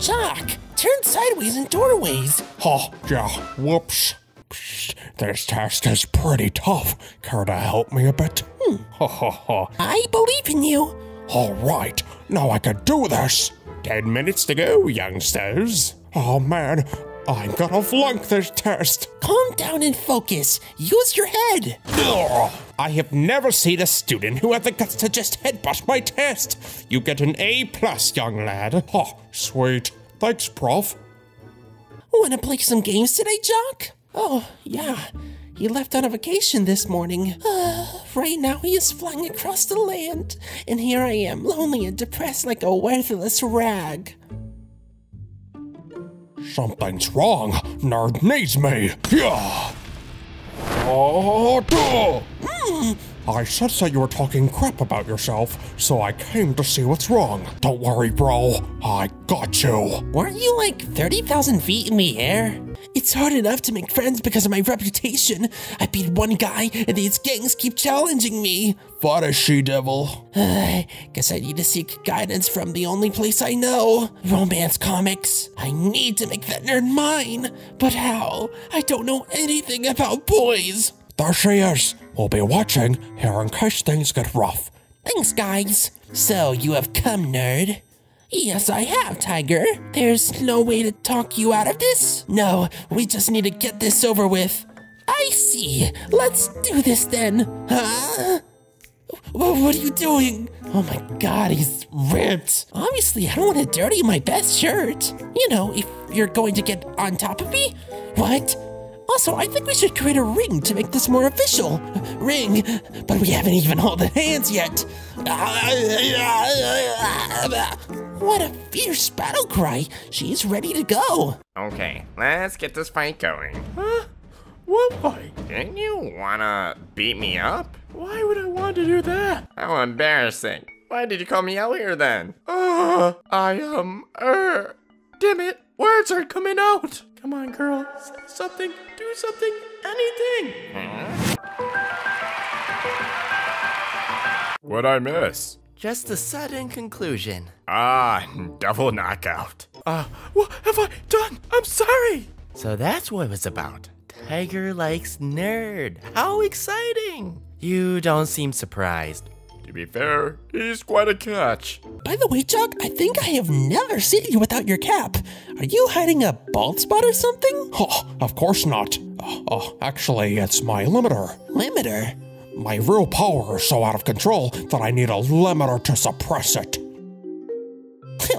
Jock, turn sideways in doorways. Oh, yeah, whoops. Psst, This test is pretty tough. Care to help me a bit? Hmm. Ha ha ha. I believe in you. All right, now I can do this. Ten minutes to go, youngsters. Oh man, I'm gonna flunk this test. Calm down and focus. Use your head. Ugh. I have never seen a student who had the guts to just headbutt my test. You get an A plus, young lad. Oh, sweet. Thanks, prof. Want to play some games today, Jock? Oh, yeah. He left on a vacation this morning. Uh, right now, he is flying across the land. And here I am, lonely and depressed like a worthless rag. Something's wrong. Nerd needs me. Yeah. Oh, duh. Hmm. I sensed that you were talking crap about yourself, so I came to see what's wrong. Don't worry, bro. I got you. Weren't you like 30,000 feet in the air? It's hard enough to make friends because of my reputation. I beat one guy, and these gangs keep challenging me. What a she, devil? I guess I need to seek guidance from the only place I know romance comics. I need to make that nerd mine. But how? I don't know anything about boys. There she is. We'll be watching here in case things get rough. Thanks, guys. So, you have come, nerd? Yes, I have, Tiger. There's no way to talk you out of this? No, we just need to get this over with. I see. Let's do this then. Huh? What are you doing? Oh my god, he's ripped. Obviously, I don't want to dirty my best shirt. You know, if you're going to get on top of me. What? Also, I think we should create a ring to make this more official. Ring, but we haven't even held hands yet. What a fierce battle cry. She's ready to go. Okay, let's get this fight going. Huh? What fight? Didn't you wanna beat me up? Why would I want to do that? How embarrassing. Why did you call me out here then? Uh, I, um, er, damn it, words aren't coming out. Come on, girl, say something, do something, anything. What'd I miss? Just a sudden conclusion. Ah, double knockout. Uh, what have I done? I'm sorry. So that's what it was about. Tiger likes nerd. How exciting! You don't seem surprised. To be fair, he's quite a catch. By the way, Jock, I think I have never seen you without your cap. Are you hiding a bald spot or something? Oh, of course not. Oh, oh, actually, it's my limiter. Limiter? My real power is so out of control that I need a limiter to suppress it.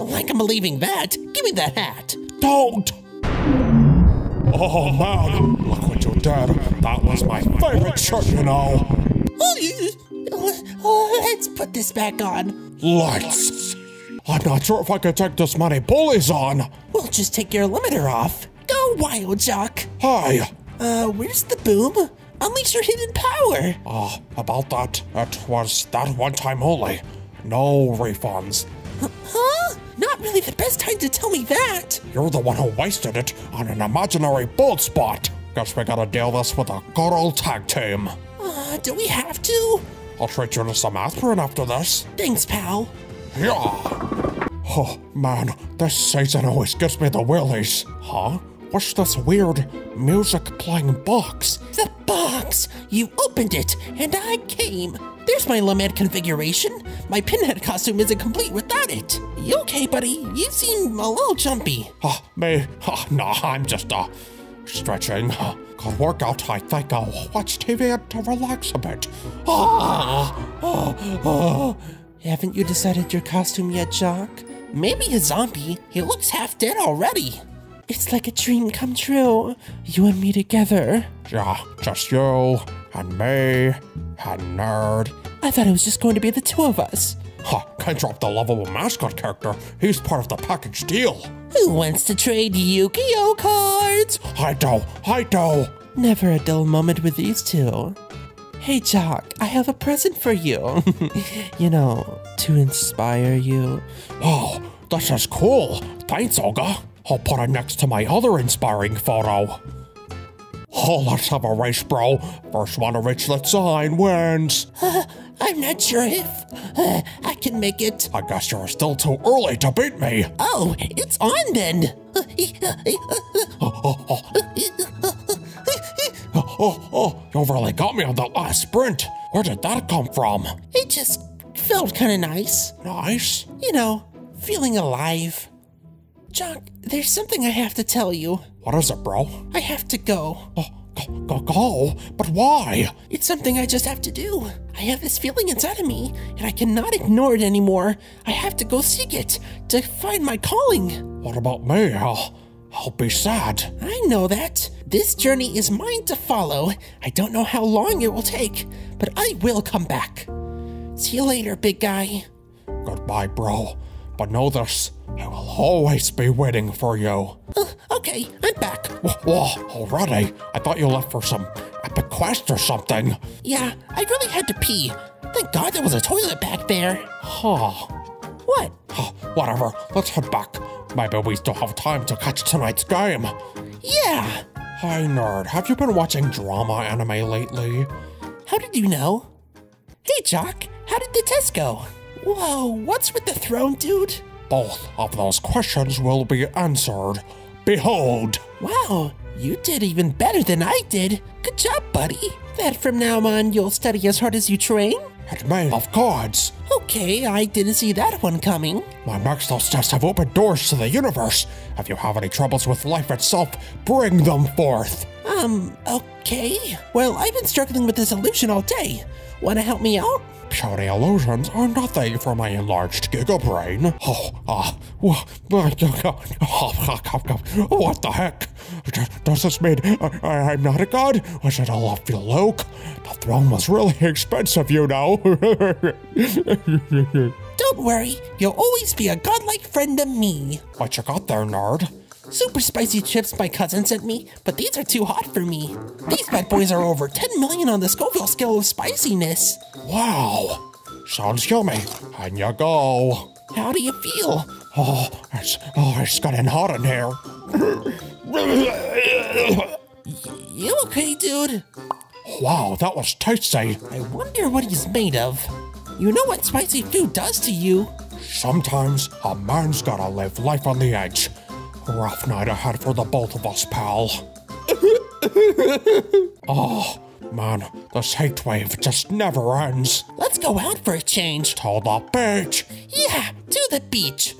like I'm believing that. Give me that hat. Don't! Oh man, look what you did. That was my favorite shirt, you know. Oh, Let's put this back on. Lights! I'm not sure if I can take this many bullies on. We'll just take your limiter off. Go wild, Jock. Hi. Uh, where's the boom? Unleash your hidden power. Uh, about that, it was that one time only. No refunds. Huh? Not really the best time to tell me that. You're the one who wasted it on an imaginary bald spot. Guess we gotta deal this with a good old tag team. Uh, do we have to? I'll treat you to some aspirin after this. Thanks, pal. Yeah. Oh, man, this season always gives me the willies. Huh? What's this weird music playing box? The box! You opened it, and I came. There's my Lament configuration. My pinhead costume isn't complete without it. You okay, buddy? You seem a little jumpy. Oh, me? Oh, no, I'm just, uh, stretching. Uh, Good workout. I think I'll watch TV and to relax a bit. Ah, ah, ah. Haven't you decided your costume yet, Jock? Maybe a zombie. He looks half dead already. It's like a dream come true. You and me together. Yeah, just you and me and Nerd. I thought it was just going to be the two of us. Ha, can't drop the lovable mascot character. He's part of the package deal. Who wants to trade Yu-Gi-Oh cards? I do, I do. Never a dull moment with these two. Hey, Jock, I have a present for you. you know, to inspire you. Oh, this is cool. Thanks, Olga. I'll put it next to my other inspiring photo. Oh, let's have a race, bro. First one to reach the sign wins. I'm not sure if uh, I can make it. I guess you're still too early to beat me. Oh, it's on then. Oh, oh, you really got me on that last sprint. Where did that come from? It just felt kind of nice. Nice. You know, feeling alive. Jock, there's something I have to tell you. What is it, bro? I have to go. Oh, go, go, go. But why? It's something I just have to do. I have this feeling inside of me, and I cannot ignore it anymore. I have to go seek it to find my calling. What about me? I'll, I'll be sad. I know that. This journey is mine to follow. I don't know how long it will take, but I will come back. See you later, big guy. Goodbye, bro. But know this, I will always be waiting for you. Okay, I'm back. Whoa, whoa, already? I thought you left for some epic quest or something. Yeah, I really had to pee. Thank God there was a toilet back there. Huh. What? Whatever, let's head back. Maybe we still have time to catch tonight's game. Yeah. Hi, nerd. Have you been watching drama anime lately? How did you know? Hey, Jock, how did the test go? Whoa, what's with the throne, dude? Both of those questions will be answered. Behold! Wow, you did even better than I did. Good job, buddy. That from now on you'll study as hard as you train? It may of gods. Okay, I didn't see that one coming. My Maxwell's tests have opened doors to the universe. If you have any troubles with life itself, bring them forth. Um, okay. Well, I've been struggling with this illusion all day. Wanna help me out? Puny illusions are nothing for my enlarged giga brain. Oh, ah, wha- what the heck? Does this mean I, am not a god? Was it a lofty look? The throne was really expensive, you know. Don't worry, you'll always be a godlike friend to me. what you got there, nerd? Super spicy chips my cousin sent me, but these are too hot for me. These bad boys are over 10 million on the Scoville scale of spiciness. Wow, sounds yummy. And you go. How do you feel? Oh, it's, oh, it's getting hot in here. You okay, dude? Wow, that was tasty. I wonder what he's made of. You know what spicy food does to you? Sometimes a man's gotta live life on the edge. Rough night ahead for the both of us, pal. oh, man, this hate wave just never ends. Let's go out for a change. To the beach, Yeah, to the beach.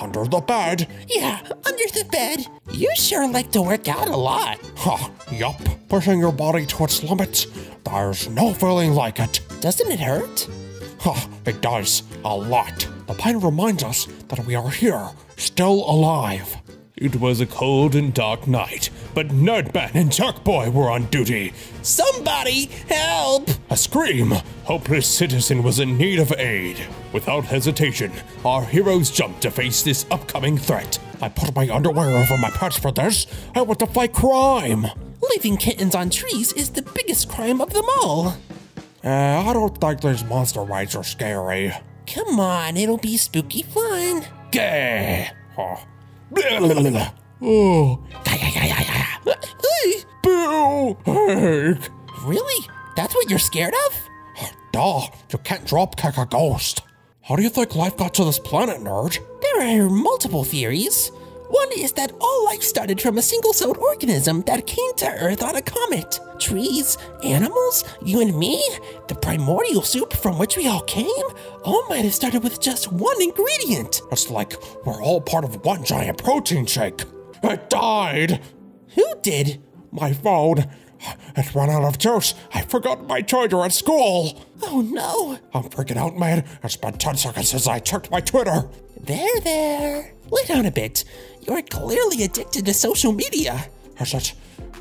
under the bed. Yeah, under the bed. You sure like to work out a lot. Huh, yup, pushing your body to its limits. There's no feeling like it. Doesn't it hurt? Huh, it does, a lot. The pain reminds us that we are here, still alive. It was a cold and dark night, but Nerdman and Jackboy were on duty. Somebody help! A scream! Hopeless citizen was in need of aid. Without hesitation, our heroes jumped to face this upcoming threat. I put my underwear over my pants for this. I want to fight crime. Leaving kittens on trees is the biggest crime of them all. Uh, I don't think these monster rides are scary. Come on, it'll be spooky fun. Oh. Really? That's what you're scared of? Duh, you can't drop kick a ghost. How do you think life got to this planet, nerd? There are multiple theories. One is that all life started from a single celled organism that came to Earth on a comet. Trees, animals, you and me, the primordial soup from which we all came, all might have started with just one ingredient. It's like we're all part of one giant protein shake. It died! Who did? My phone. It ran out of juice. I forgot my charger at school. Oh no. I'm freaking out, man. It's been 10 seconds since I checked my Twitter. There, there. Lay down a bit. You're clearly addicted to social media. Is it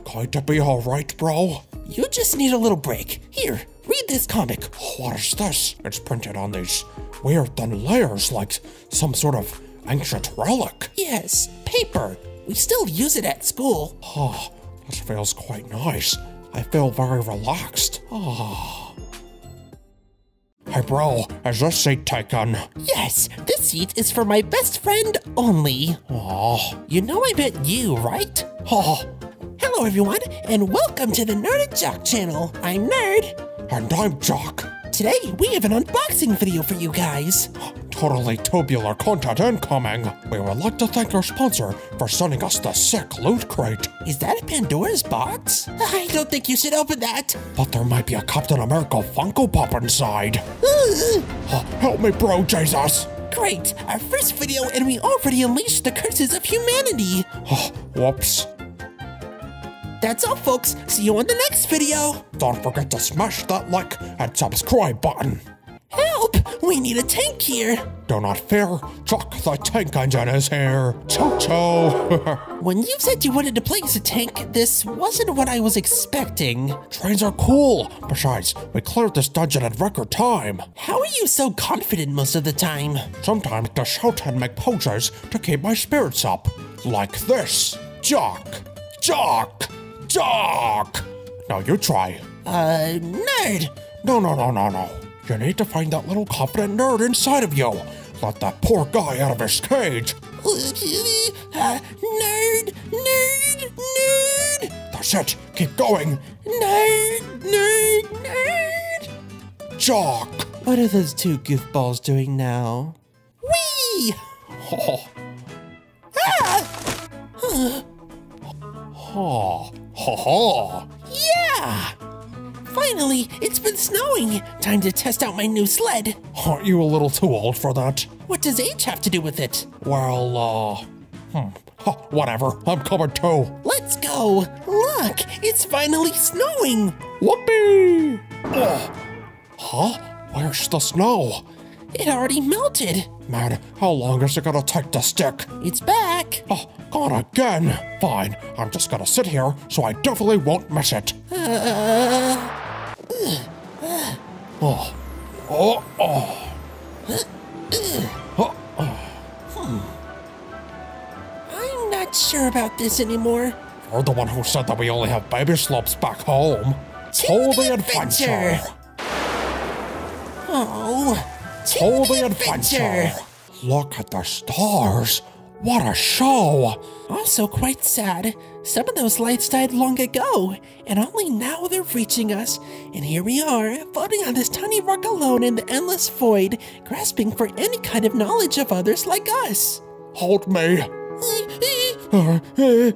going to be alright, bro? You just need a little break. Here, read this comic. What is this? It's printed on these weird thin layers like some sort of ancient relic. Yes, paper. We still use it at school. Ah, oh, this feels quite nice. I feel very relaxed. Oh. Hey, bro, is this seat taken? Yes, this seat is for my best friend only. Oh, You know I bet you, right? oh, Hello everyone, and welcome to the Nerd and Jock channel. I'm Nerd. And I'm Jock. Today, we have an unboxing video for you guys. Totally tubular content incoming. We would like to thank our sponsor for sending us the sick loot crate. Is that a Pandora's box? I don't think you should open that. But there might be a Captain America Funko Pop inside. Oh, help me, bro, Jesus. Great, our first video, and we already unleashed the curses of humanity. Oh, whoops. That's all, folks. See you on the next video. Don't forget to smash that like and subscribe button. Help! We need a tank here. Do not fear, Jock the tank engine is here. Choo choo. When you said you wanted to place a tank, this wasn't what I was expecting. Trains are cool. Besides, we cleared this dungeon in record time. How are you so confident most of the time? Sometimes to shout and make poses to keep my spirits up. Like this. Jock. Jock. Jock. Now you try. Uh, nerd. No, no, no, no, no. You need to find that little confident nerd inside of you. Let that poor guy out of his cage. Uh, nerd, nerd, nerd, That's it. Keep going. nerd, nerd, nerd. Jock. What are those two goofballs doing now? Whee! Oh, Ah! ha, ha, ha. Yeah! Finally, it's been snowing. Time to test out my new sled. Aren't you a little too old for that? What does age have to do with it? Well, uh, hmm. Huh, whatever. I'm coming too. Let's go. Look, it's finally snowing. Whoopee! Oh. Huh? Where's the snow? It already melted. Man, how long is it gonna take to stick? It's back. Oh, gone again. Fine, I'm just gonna sit here so I definitely won't miss it. Oh. oh, oh, oh. I'm not sure about this anymore. You're the one who said that we only have baby slopes back home. To Hold the adventure. Oh, to the adventure. Look at the stars. What a show. Also quite sad. Some of those lights died long ago, and only now they're reaching us. And here we are, floating on this tiny rock alone in the endless void, grasping for any kind of knowledge of others like us. Hold me.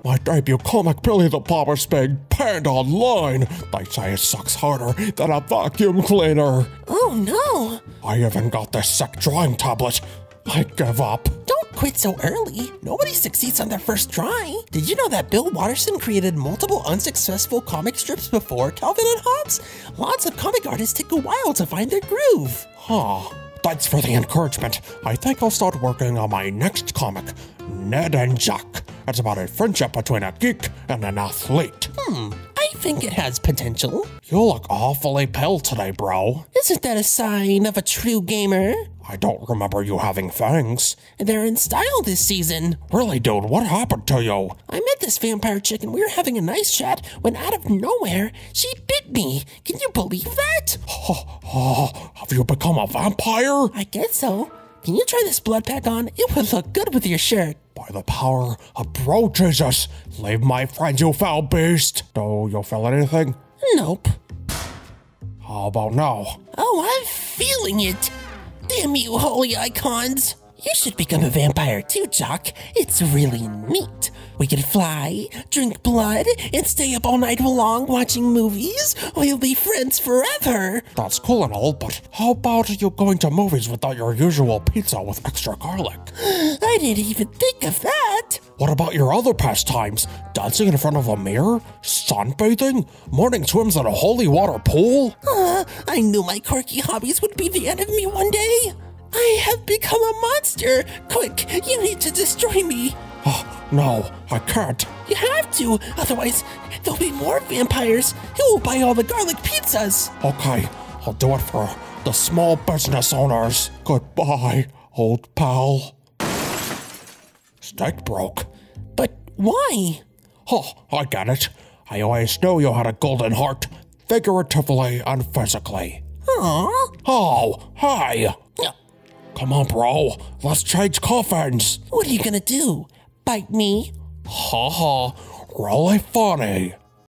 My debut comic, Billy the Bomber Spig, panned online. They say it sucks harder than a vacuum cleaner. Oh no! I even got this sick drawing tablet. I give up. Don't quit so early. Nobody succeeds on their first try. Did you know that Bill Watterson created multiple unsuccessful comic strips before Calvin and Hobbes? Lots of comic artists take a while to find their groove. Huh. Thanks for the encouragement. I think I'll start working on my next comic, Ned and Jack. It's about a friendship between a geek and an athlete. Hmm, I think it has potential. You look awfully pale today, bro. Isn't that a sign of a true gamer? I don't remember you having fangs. They're in style this season. Really, dude, what happened to you? I met this vampire chick and we were having a nice chat when out of nowhere, she bit me. Can you believe that? Have you become a vampire? I guess so. Can you try this blood pack on? It would look good with your shirt. By the power of Bro Jesus, leave my friend, you foul beast. Do you feel anything? Nope. How about now? Oh, I'm feeling it. Damn you, holy icons. You should become a vampire too, Jock. It's really neat. We can fly, drink blood, and stay up all night long watching movies. We'll be friends forever. That's cool and all, but how about you going to movies without your usual pizza with extra garlic? I didn't even think of that. What about your other pastimes? Dancing in front of a mirror? Sunbathing? Morning swims at a holy water pool? Uh, I knew my quirky hobbies would be the end of me one day. I have become a monster. Quick, you need to destroy me. Oh, no, I can't. You have to, otherwise, there'll be more vampires who will buy all the garlic pizzas. Okay, I'll do it for the small business owners. Goodbye, old pal. Snake broke. But why? Oh, I get it. I always knew you had a golden heart, figuratively and physically. Aw. Oh, hi. Come on, bro. Let's change coffins. What are you gonna do? Bite me? Ha ha. Really funny.